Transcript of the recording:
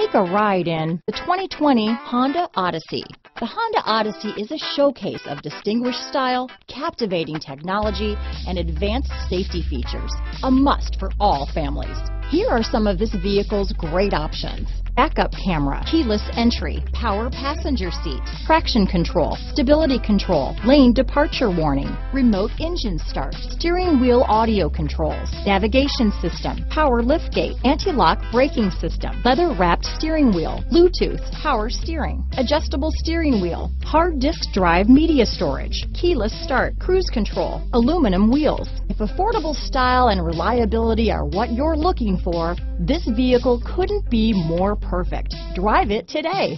Take a ride in the 2020 Honda Odyssey. The Honda Odyssey is a showcase of distinguished style, captivating technology, and advanced safety features. A must for all families. Here are some of this vehicle's great options. Backup camera, keyless entry, power passenger seat, traction control, stability control, lane departure warning, remote engine start, steering wheel audio controls, navigation system, power liftgate, anti-lock braking system, leather wrapped steering wheel, Bluetooth, power steering, adjustable steering wheel, hard disk drive media storage, keyless start, cruise control, aluminum wheels. If affordable style and reliability are what you're looking for, this vehicle couldn't be more perfect. Drive it today.